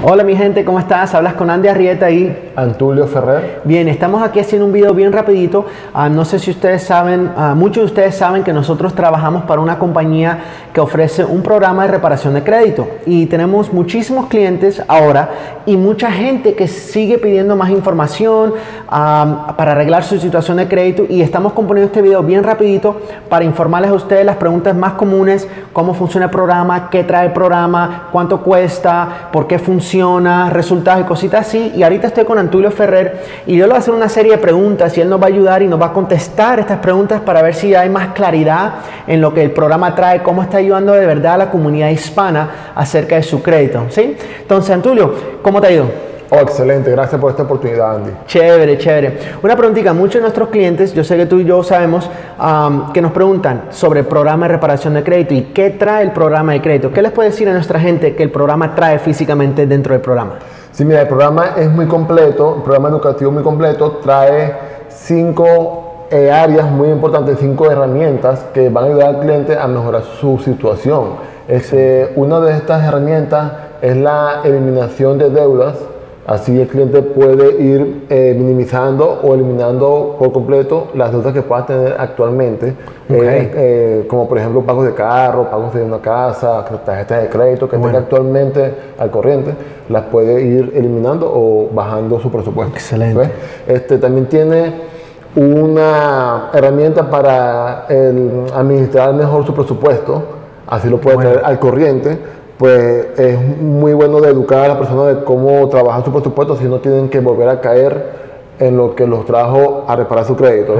Hola mi gente, ¿cómo estás? Hablas con Andy Arrieta y Antulio Ferrer. Bien, estamos aquí haciendo un video bien rapidito. Ah, no sé si ustedes saben, ah, muchos de ustedes saben que nosotros trabajamos para una compañía que ofrece un programa de reparación de crédito. Y tenemos muchísimos clientes ahora y mucha gente que sigue pidiendo más información ah, para arreglar su situación de crédito. Y estamos componiendo este video bien rapidito para informarles a ustedes las preguntas más comunes, cómo funciona el programa, qué trae el programa, cuánto cuesta, por qué funciona resultados y cositas así. Y ahorita estoy con Antulio Ferrer y yo le voy a hacer una serie de preguntas y él nos va a ayudar y nos va a contestar estas preguntas para ver si hay más claridad en lo que el programa trae, cómo está ayudando de verdad a la comunidad hispana acerca de su crédito. ¿sí? Entonces, Antulio, ¿cómo te ha ido? Oh, excelente, gracias por esta oportunidad, Andy. Chévere, chévere. Una preguntita, muchos de nuestros clientes, yo sé que tú y yo sabemos, que nos preguntan sobre el programa de reparación de crédito y qué trae el programa de crédito. ¿Qué les puede decir a nuestra gente que el programa trae físicamente dentro del programa? Sí, mira, el programa es muy completo, un programa educativo muy completo, trae cinco eh, áreas muy importantes, cinco herramientas que van a ayudar al cliente a mejorar su situación. Este, una de estas herramientas es la eliminación de deudas Así el cliente puede ir eh, minimizando o eliminando por completo las deudas que pueda tener actualmente, eh, eh, como por ejemplo pagos de carro, pagos de una casa, tarjetas de crédito que tenga actualmente al corriente, las puede ir eliminando o bajando su presupuesto. Excelente. Este, también tiene una herramienta para administrar mejor su presupuesto, así lo puede tener al corriente pues es muy bueno de educar a la persona de cómo trabajar su presupuesto si no tienen que volver a caer en lo que los trajo a reparar su crédito.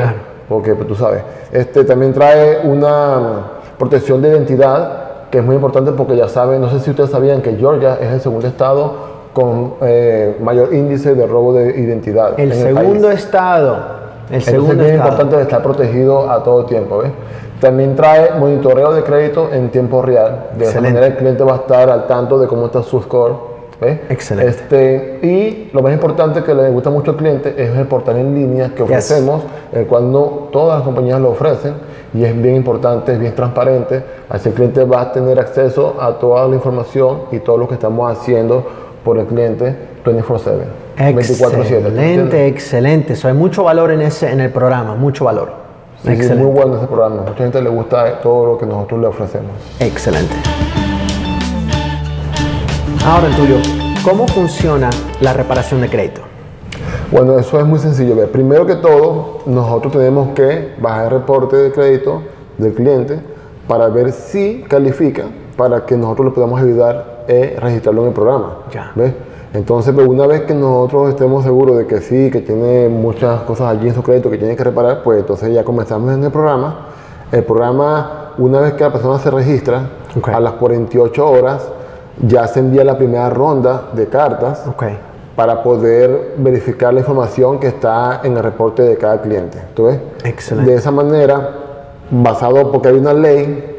Porque pues, tú sabes, este también trae una protección de identidad que es muy importante porque ya saben, no sé si ustedes sabían que Georgia es el segundo estado con eh, mayor índice de robo de identidad. El segundo estado. El segundo es importante estar protegido a todo tiempo. ¿ves? También trae monitoreo de crédito en tiempo real. De esa manera el cliente va a estar al tanto de cómo está su score. Excelente. Este, y lo más importante que le gusta mucho al cliente es el portal en línea que ofrecemos, el cual no todas las compañías lo ofrecen y es bien importante, es bien transparente. Así el cliente va a tener acceso a toda la información y todo lo que estamos haciendo por el cliente 24/7. Excelente, excelente. Eso hay mucho valor en, ese, en el programa, mucho valor. Es muy bueno ese programa. Mucha gente le gusta todo lo que nosotros le ofrecemos. Excelente. Ahora, Tulio, ¿cómo funciona la reparación de crédito? Bueno, eso es muy sencillo. Primero que todo, nosotros tenemos que bajar el reporte de crédito del cliente para ver si califica para que nosotros le podamos ayudar a registrarlo en el programa. Ya. ¿Ves? Entonces, pues, una vez que nosotros estemos seguros de que sí, que tiene muchas cosas allí en su crédito que tiene que reparar, pues entonces ya comenzamos en el programa. El programa, una vez que la persona se registra, a las 48 horas ya se envía la primera ronda de cartas para poder verificar la información que está en el reporte de cada cliente. ¿Tú ves? Excelente. De esa manera, basado porque hay una ley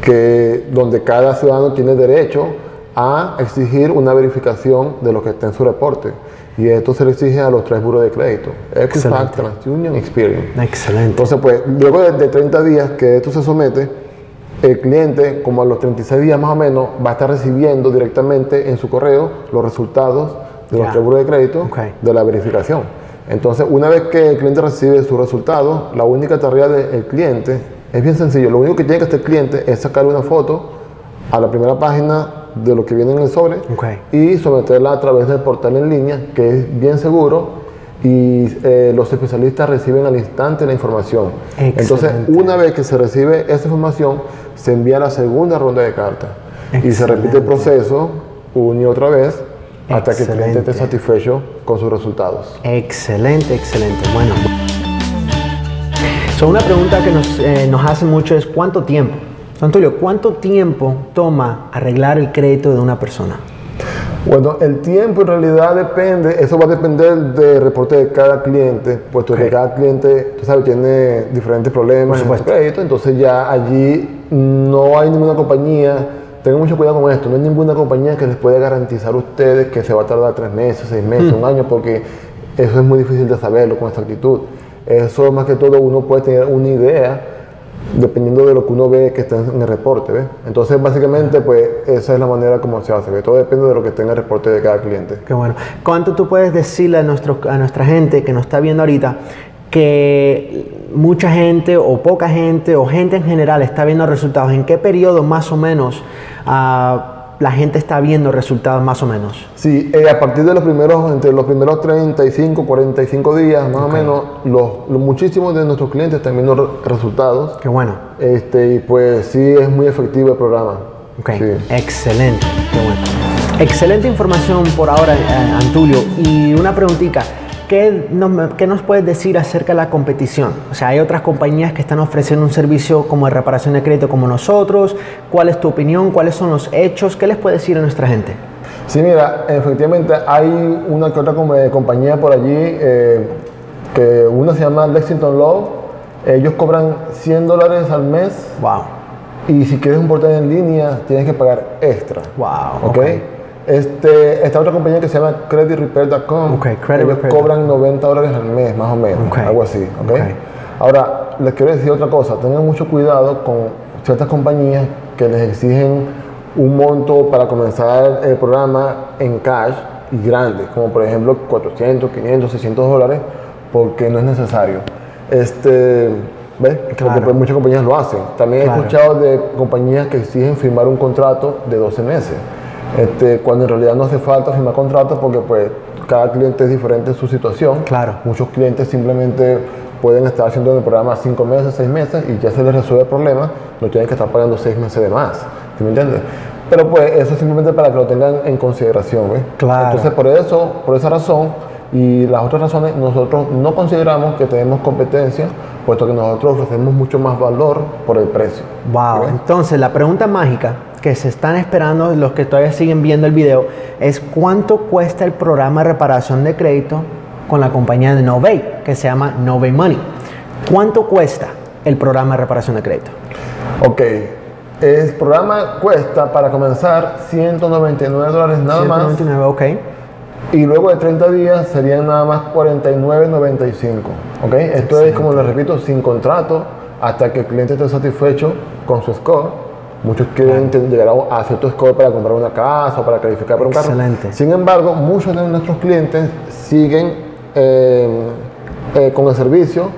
que donde cada ciudadano tiene derecho a exigir una verificación de lo que está en su reporte. Y esto se le exige a los tres buros de crédito. Equifax, TransUnion, Experian. Excelente. Entonces, pues, luego de, 30 días que esto se somete, el cliente, como a los 36 días más o menos, va a estar recibiendo directamente en su correo los resultados de los tres buros de crédito de la verificación. Entonces, una vez que el cliente recibe sus resultados, la única tarea del cliente es bien sencillo. Lo único que tiene que hacer el cliente es sacarle una foto a la primera página de lo que viene en el sobre y someterla a través del portal en línea, que es bien seguro y eh, los especialistas reciben al instante la información. Entonces, una vez que se recibe esa información, se envía la segunda ronda de cartas y se repite el proceso una y otra vez hasta que el cliente esté satisfecho con sus resultados. Excelente, excelente. Bueno, so, una pregunta que nos, eh, nos hace mucho es ¿cuánto tiempo? Antonio, ¿cuánto tiempo toma arreglar el crédito de una persona? Bueno, el tiempo en realidad depende, eso va a depender del reporte de cada cliente, puesto que cada cliente, tú sabes, tiene diferentes problemas en su crédito, entonces ya allí no hay ninguna compañía, tengan mucho cuidado con esto, no hay ninguna compañía que les pueda garantizar a ustedes que se va a tardar tres meses, seis meses, un año, porque eso es muy difícil de saberlo con exactitud. Eso más que todo uno puede tener una idea dependiendo de lo que uno ve que está en el reporte. ¿ves? Entonces, básicamente, pues esa es la manera como se hace. Todo depende de lo que esté en el reporte de cada cliente. Qué bueno. ¿Cuánto tú puedes decirle a, nuestro, a nuestra gente que nos está viendo ahorita que mucha gente o poca gente o gente en general está viendo resultados? ¿En qué periodo más o menos? Uh, la gente está viendo resultados más o menos? Sí, eh, a partir de los primeros, entre los primeros 35, 45 días más o menos, los, muchísimos de nuestros clientes están viendo resultados. Qué bueno. Este, y pues sí, es muy efectivo el programa. Ok, excelente, qué bueno. Excelente información por ahora, eh, Antulio. Y una preguntita. ¿Qué nos, puedes decir acerca de la competición? O sea, hay otras compañías que están ofreciendo un servicio como de reparación de crédito como nosotros. ¿Cuál es tu opinión? ¿Cuáles son los hechos? ¿Qué les puedes decir a nuestra gente? Sí, mira, efectivamente hay una que otra compañía por allí, eh, que una se llama Lexington Law. Ellos cobran 100 dólares al mes. Wow. Y si quieres un portal en línea, tienes que pagar extra. Wow. ¿Ok? okay. Este, esta otra compañía que se llama CreditRepair.com. Okay, ellos cobran 90 dólares al mes, más o menos. Algo así. Okay. Ahora, les quiero decir otra cosa. Tengan mucho cuidado con ciertas compañías que les exigen un monto para comenzar el programa en cash y grande, como por ejemplo 400, 500, 600 dólares, porque no es necesario. Este, ¿Ves? Porque pues, muchas compañías lo hacen. También he escuchado de compañías que exigen firmar un contrato de 12 meses. Este, cuando en realidad no hace falta firmar contratos porque pues cada cliente es diferente en su situación. Claro. Muchos clientes simplemente pueden estar haciendo el programa cinco meses, seis meses y ya se les resuelve el problema, no tienen que estar pagando seis meses de más. ¿Sí me entiendes? Pero pues eso es simplemente para que lo tengan en consideración. Claro. Entonces por eso, por esa razón y las otras razones, nosotros no consideramos que tenemos competencia, puesto que nosotros ofrecemos mucho más valor por el precio. Wow. Entonces la pregunta mágica que se están esperando, los que todavía siguen viendo el video, es cuánto cuesta el programa de reparación de crédito con la compañía de Novay, que se llama Novay Money. ¿Cuánto cuesta el programa de reparación de crédito? Ok, el programa cuesta para comenzar 199 dólares nada 199, ok. Y luego de 30 días serían nada más 49.95. ¿ok? Esto es, como les repito, sin contrato hasta que el cliente esté satisfecho con su score Muchos quieren llegar a cierto score para comprar una casa o para calificar para un carro. Excelente. Sin embargo, muchos de nuestros clientes siguen eh, eh, con el servicio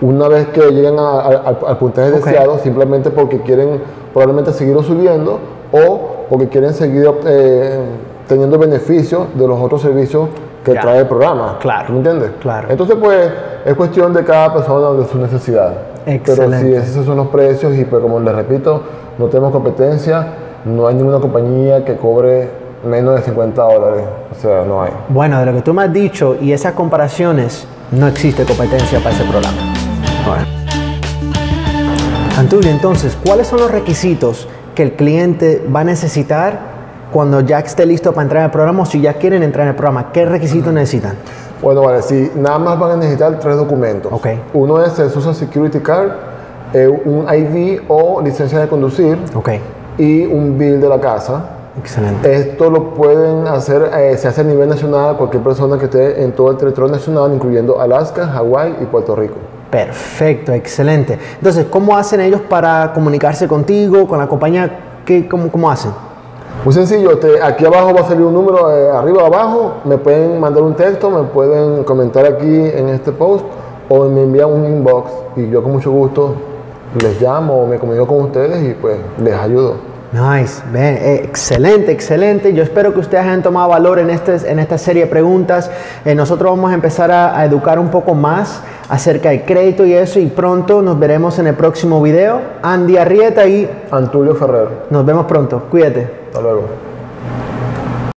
una vez que llegan al puntaje deseado, simplemente porque quieren probablemente seguirlo subiendo o porque quieren seguir eh, teniendo beneficios de los otros servicios que trae el programa. Claro. ¿Me entiendes? Claro. Entonces, pues, es cuestión de cada persona de su necesidad. Excelente. Pero si esos son los precios y pues como les repito, no tenemos competencia, no hay ninguna compañía que cobre menos de 50 dólares, o sea, no hay. Bueno, de lo que tú me has dicho y esas comparaciones, no existe competencia para ese programa. Bueno. Antulio, entonces, ¿cuáles son los requisitos que el cliente va a necesitar cuando ya esté listo para entrar en el programa o si ya quieren entrar en el programa? ¿Qué requisitos necesitan? Bueno, vale, sí, nada más van a necesitar tres documentos. Okay. Uno es el Social Security Card, eh, un ID o licencia de conducir okay. y un bill de la casa. Excelente. Esto lo pueden hacer, eh, se hace a nivel nacional, cualquier persona que esté en todo el territorio nacional, incluyendo Alaska, Hawái y Puerto Rico. Perfecto, excelente. Entonces, ¿cómo hacen ellos para comunicarse contigo, con la compañía? ¿Qué, cómo, cómo hacen? Muy sencillo, aquí abajo va a salir un número, eh, arriba abajo, me pueden mandar un texto, me pueden comentar aquí en este post o me envían un inbox y yo con mucho gusto les llamo o me comunico con ustedes y pues les ayudo. Nice, eh, excelente, excelente. Yo espero que ustedes hayan tomado valor en, este, en esta serie de preguntas. Eh, nosotros vamos a empezar a, educar un poco más acerca del crédito y eso y pronto nos veremos en el próximo video. Andy Arrieta y Antulio Ferrer. Nos vemos pronto. Cuídate. Hasta luego.